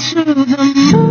to the moon.